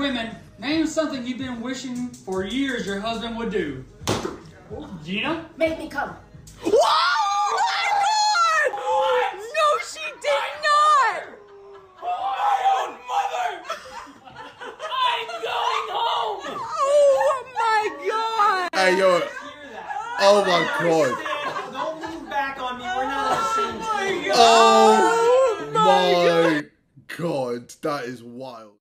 Women, name something you've been wishing for years your husband would do. Gina? Make me come. Whoa! Oh my God! No, she did not! My own mother! I'm going home! Oh my God! Hey, yo. Oh my god. Don't lean back on me. We're not on the same team. Oh my oh my god. That is wild.